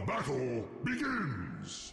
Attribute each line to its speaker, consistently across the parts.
Speaker 1: The battle begins!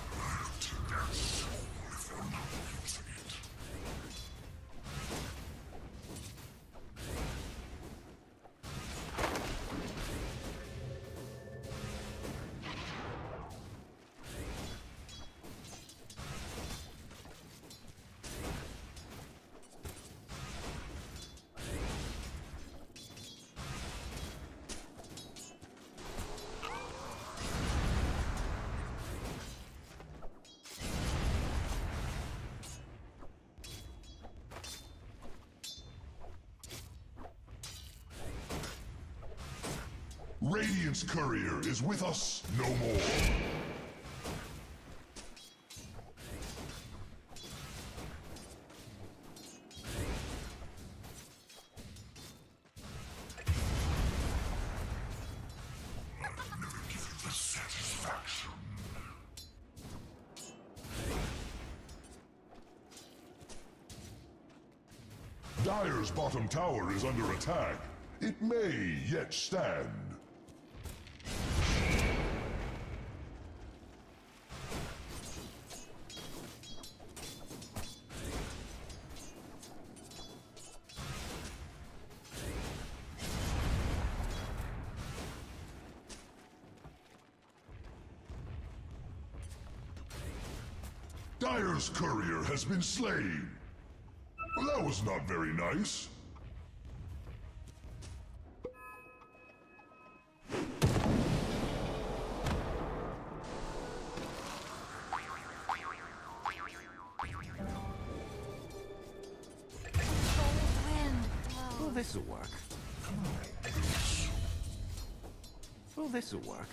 Speaker 1: Radiant's courier is with us no more. Dire's bottom tower is under attack. It may yet stand. Has been slain. Well, that was not very nice.
Speaker 2: Well, this'll work. Well, this'll work.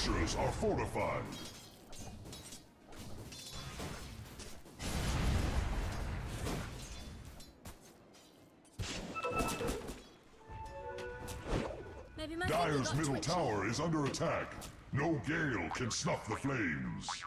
Speaker 1: Structures are fortified.
Speaker 3: Maybe my finger Dire's
Speaker 1: middle tower is under attack. No gale can snuff the flames.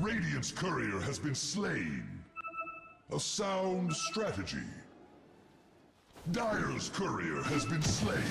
Speaker 1: Radiant's courier has been slain. A sound strategy. Dire's courier has been slain.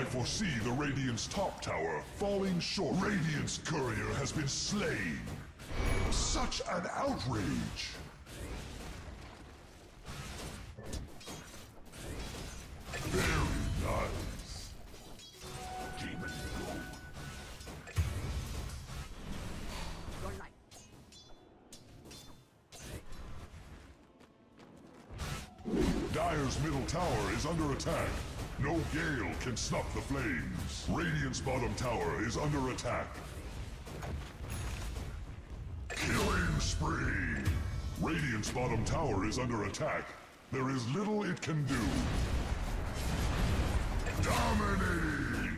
Speaker 1: I foresee the Radiant's top tower falling short. Radiant's courier has been slain. Such an outrage! Very nice. Demon go. Dire's middle tower is under attack. Gale can snuff the flames. Radiant's bottom tower is under attack. Killing spree! Radiant's bottom tower is under attack. There is little it can do. Dominating!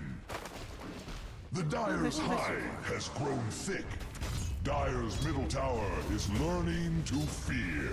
Speaker 1: The Dire's hive has grown thick. Dire's middle tower is learning to fear.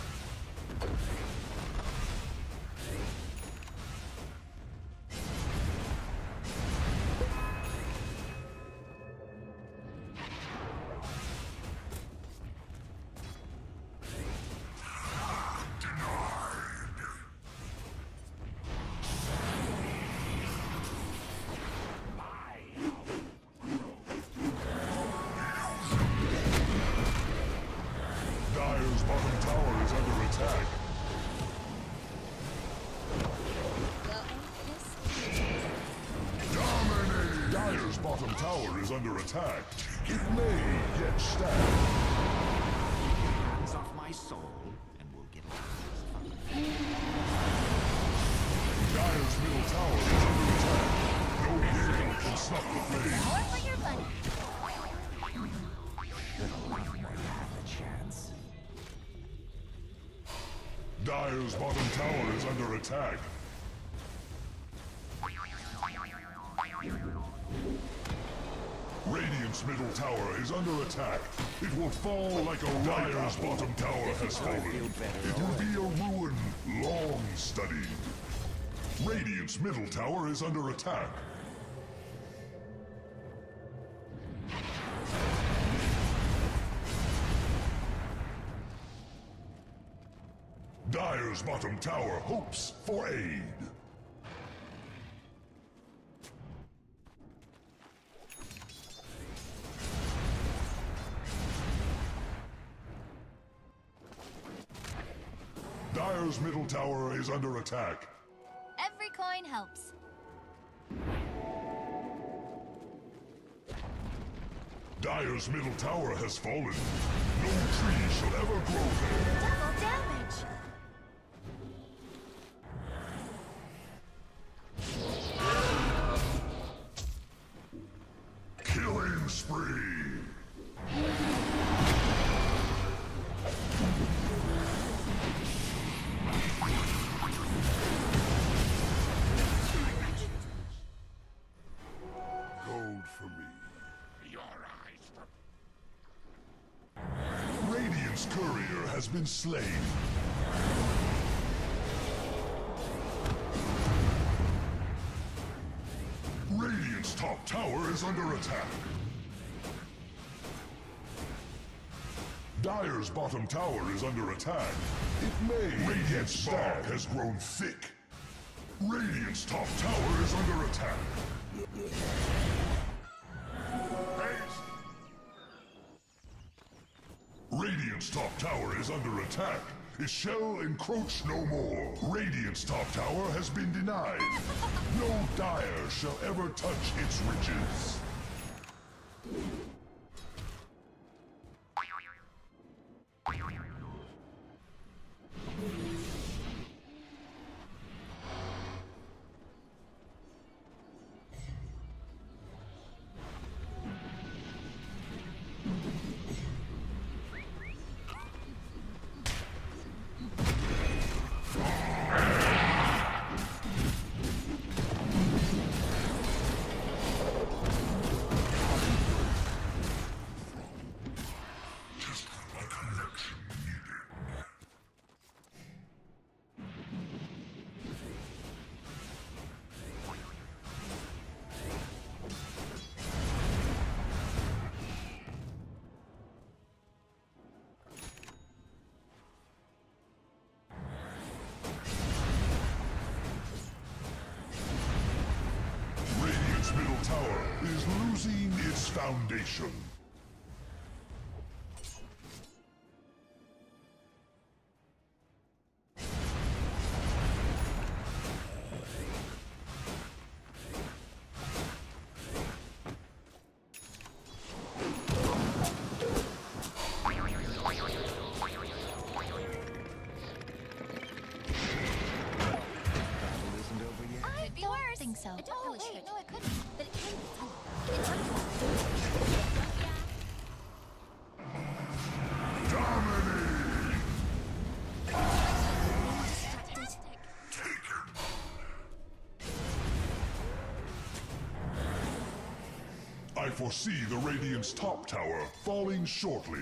Speaker 1: Dire's bottom tower is under attack. Radiant's middle tower is under attack. It will fall like a Dire's bottom tower has fallen. It will be a ruin long studied. Radiant's middle tower is under attack. Dire's bottom tower hopes for aid. Dire's middle tower is under attack.
Speaker 3: Every coin helps.
Speaker 1: Dire's middle tower has fallen. No tree shall ever grow there. Been slain. Radiant's top tower is under attack. Dire's bottom tower is under attack. It may. Radiant's stag has grown thick. Radiant's top tower is under attack. Attack. It shall encroach no more. Radiant's top tower has been denied. No dire shall ever touch its riches. Its foundation.
Speaker 3: I don't think so.
Speaker 4: It
Speaker 3: oh,
Speaker 4: really
Speaker 3: wait,
Speaker 4: should.
Speaker 3: no, it couldn't. But it can. It's
Speaker 1: foresee the Radiant's top tower falling shortly.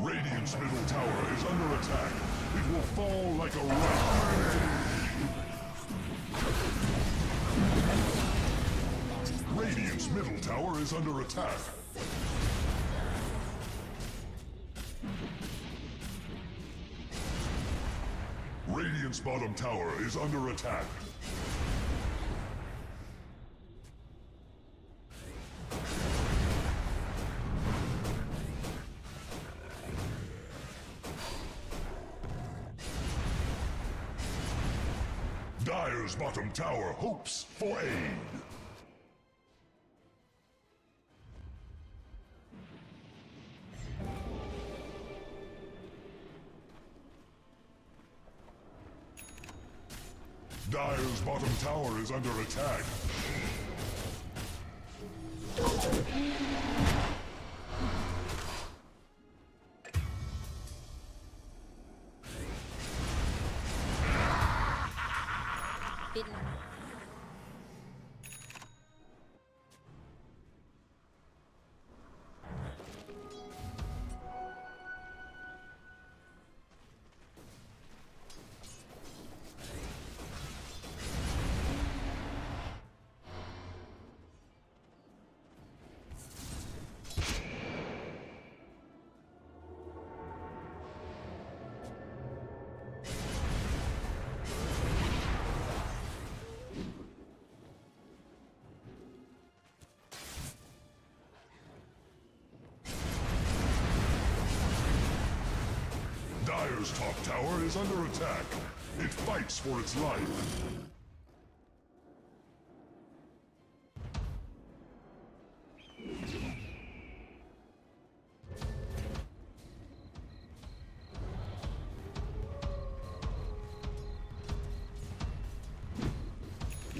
Speaker 1: Radiant's middle tower is under attack. It will fall like a rock. Middle tower is under attack. Radiant's bottom tower is under attack. Dire's bottom tower hopes for aid. Under attack.
Speaker 3: Bidden.
Speaker 1: Dire's top tower is under attack. It fights for its life.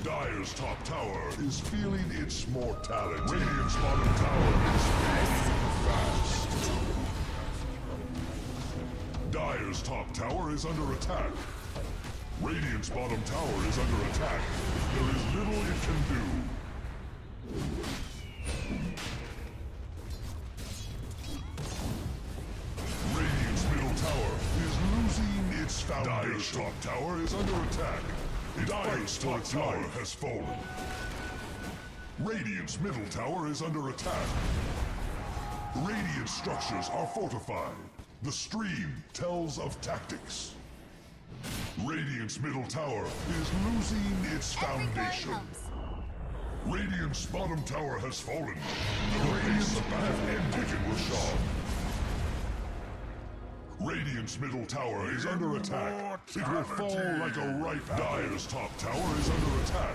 Speaker 1: Dire's top tower is feeling its mortality. Radiant's bottom tower is fast. Dire's top tower is under attack. Radiant's bottom tower is under attack. There is little it can do. Radiant's middle tower is losing its foundation. Dire's top tower is under attack. Dire's top tower has fallen. Radiant's middle tower is under attack. Radiant structures are fortified. The stream tells of tactics. Radiant's middle tower is losing its foundation. Radiant's bottom tower has fallen. The Radiant's have ended Roshan. Radiant's middle tower is under attack. It will fall like a ripe apple. Dire's top tower is under attack.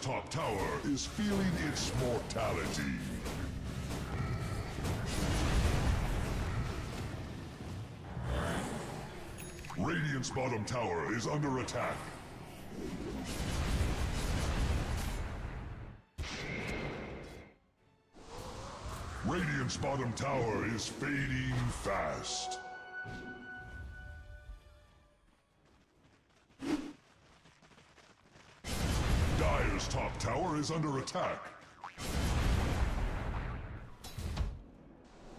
Speaker 1: Top tower is feeling its mortality. Radiant's bottom tower is under attack. Radiant's bottom tower is fading fast. Tower is under attack.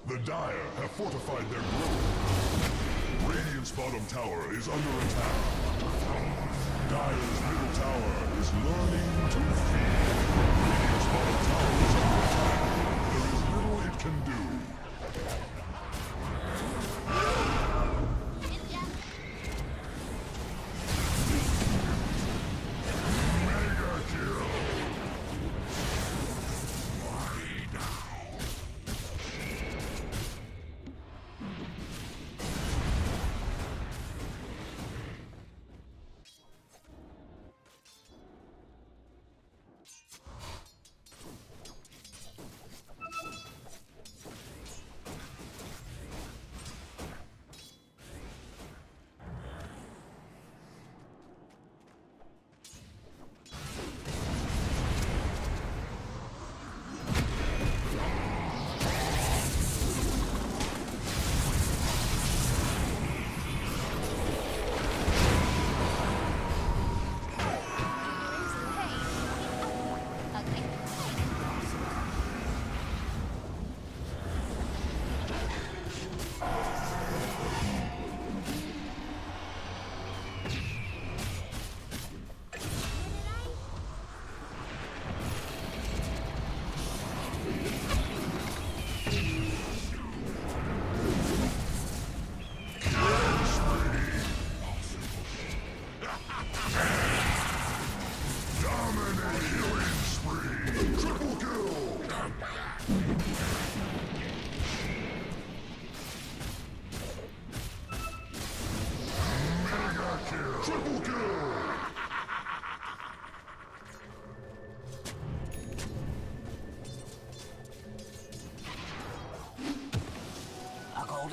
Speaker 1: The Dire have fortified their growth. Radiant's bottom tower is under attack. Dire's middle tower is learning to feed. Radiant's bottom tower is under attack.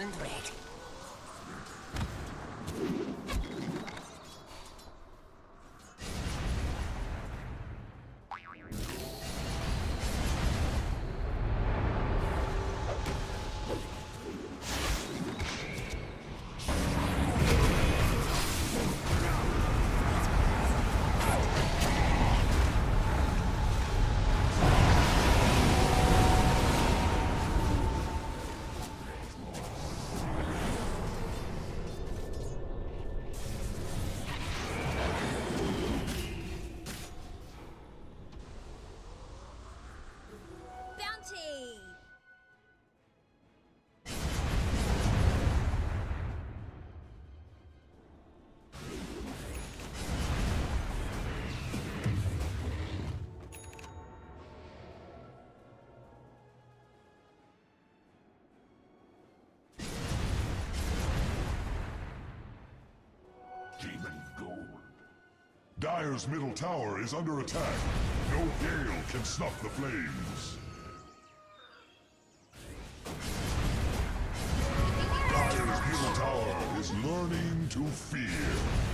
Speaker 4: A golden
Speaker 1: Dire's middle tower is under attack. No gale can snuff the flames. Dire's middle tower is learning to fear.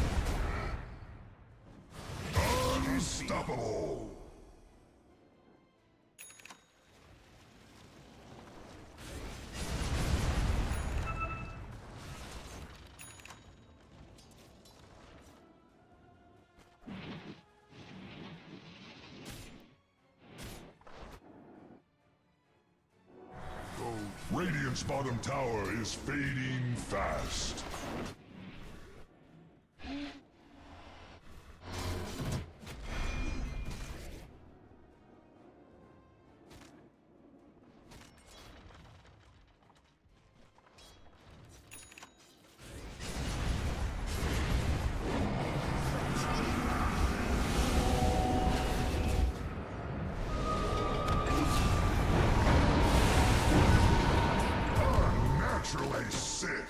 Speaker 1: Radiant's bottom tower is fading fast. Unnaturally sick.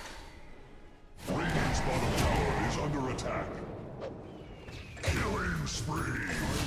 Speaker 1: Radiant's bottom tower is under attack. Killing spree.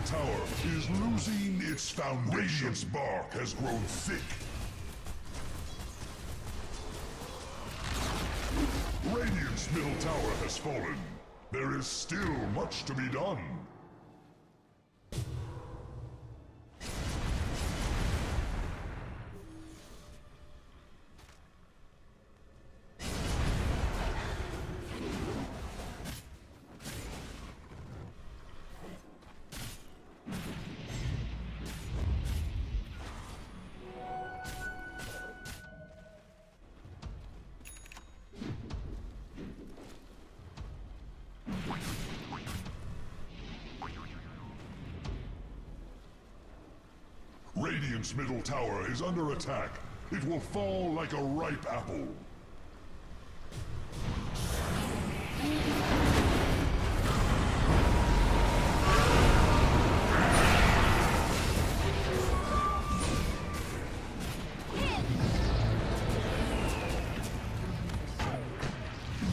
Speaker 1: Middle tower is losing its foundation. Radiant's bark has grown thick. Radiant's middle tower has fallen. There is still much to be done. Under attack. It will fall like a ripe apple.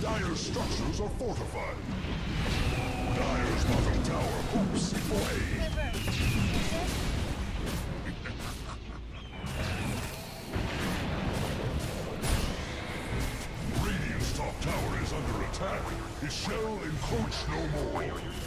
Speaker 1: Dire's structures are fortified. Dire's bottom tower hopes for aid. Is under attack. It shall encroach no more.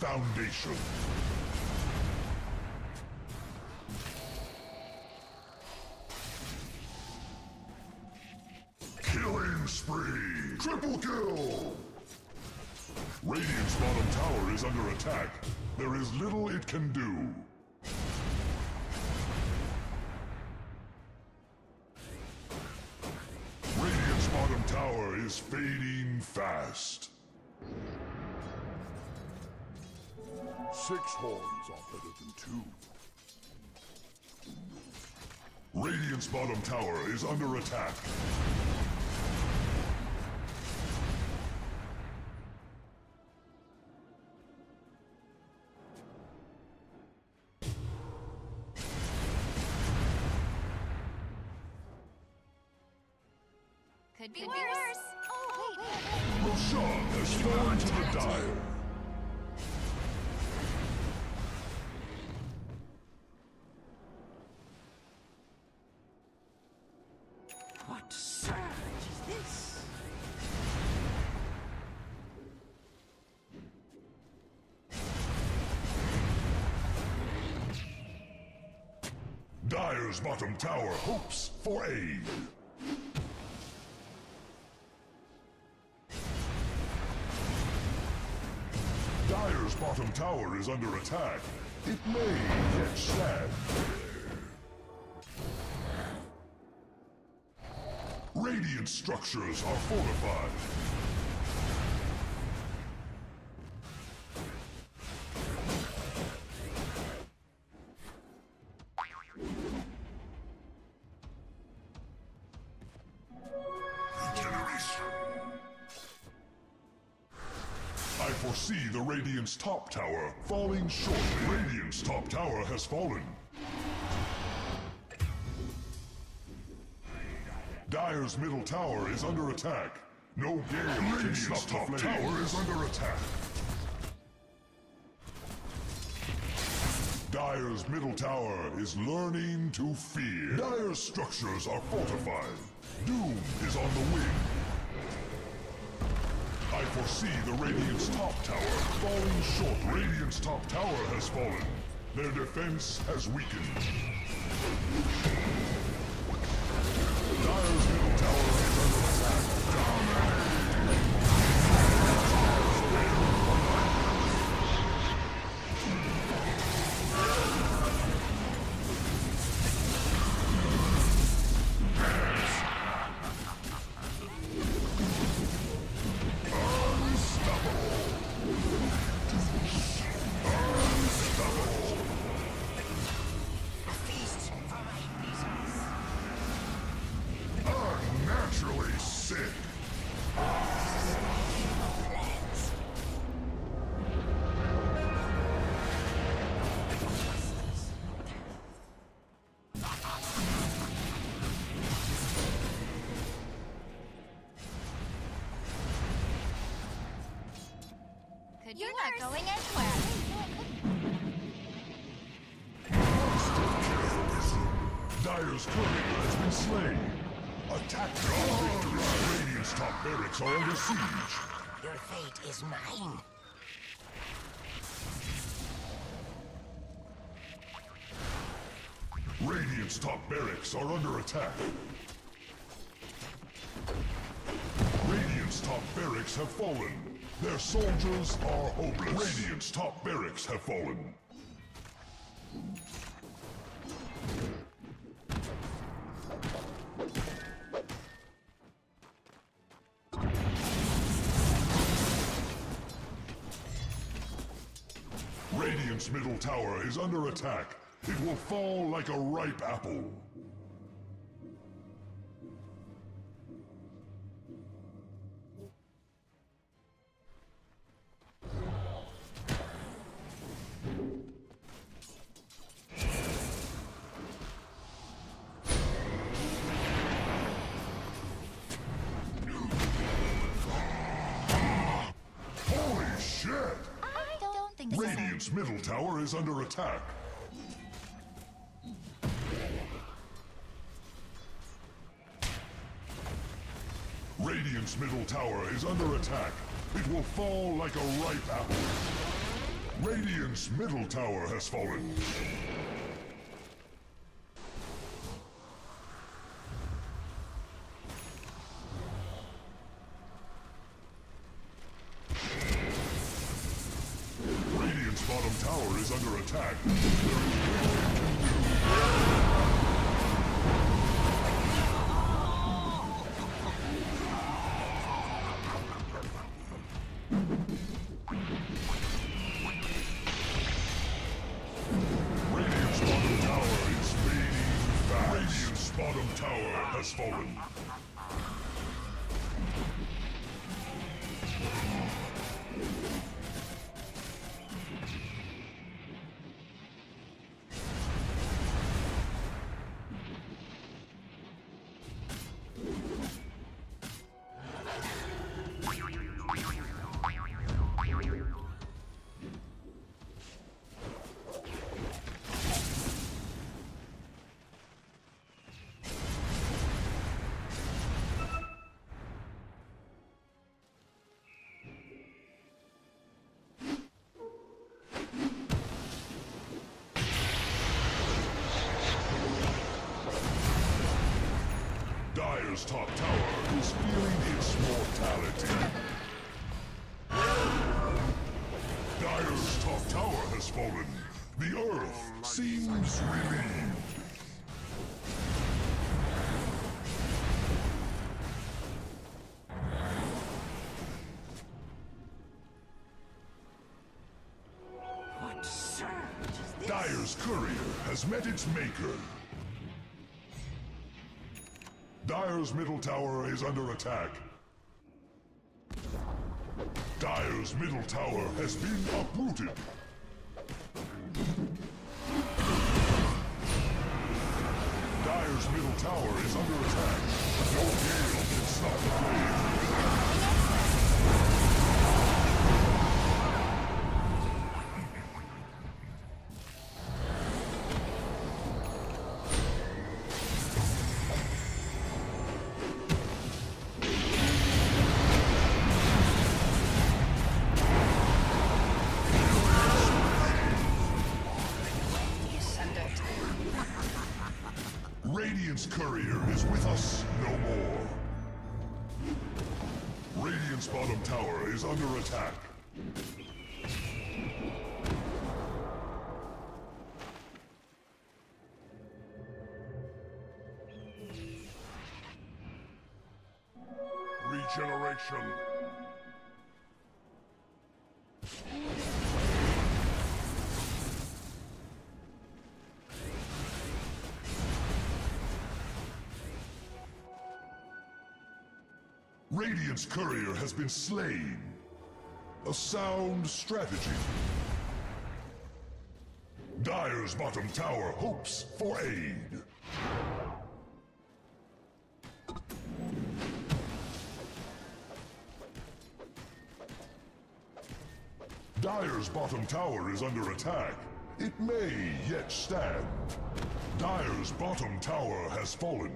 Speaker 1: Foundation.
Speaker 5: Six horns are better than two.
Speaker 1: Radiant's bottom tower is under attack.
Speaker 3: Could be, worse. Oh, wait.
Speaker 1: Roshan has fallen to the dire. Dire's bottom tower hopes for aid. Dire's bottom tower is under attack. It may yet stand. Radiant structures are fortified. Foresee the Radiant's top tower falling shortly. Radiant's top tower has fallen. Dire's middle tower is under attack. No gale can stop the top tower is under attack. Dire's middle tower is learning to fear. Dire's structures are fortified. Doom is on the wing. Foresee the Radiant's top tower falling short. Radiant's top tower has fallen. Their defense has weakened.
Speaker 3: You're not going anywhere.
Speaker 1: Dire's courier has been slain. Attack your victory. Radiant's top barracks are under siege.
Speaker 4: Your fate is mine.
Speaker 1: Radiant's top barracks are under attack. Radiant's top barracks have fallen. Their soldiers are hopeless. Radiant's top barracks have fallen. Radiant's middle tower is under attack. It will fall like a ripe apple. Is under attack. Radiant's middle tower is under attack. It will fall like a ripe apple. Radiant's middle tower has fallen. Dire's top tower is feeling its mortality. Dire's top tower has fallen. The earth seems relieved.
Speaker 4: What surge is this?
Speaker 1: Dire's courier has met its maker. Dire's middle tower is under attack. Dire's middle tower has been uprooted. Dire's middle tower is under attack. No gale can stop the flame.
Speaker 3: Is under attack.
Speaker 5: Regeneration.
Speaker 1: Radiant's courier has been slain. A sound strategy. Dire's bottom tower hopes for aid. Dire's bottom tower is under attack. It may yet stand. Dire's bottom tower has fallen.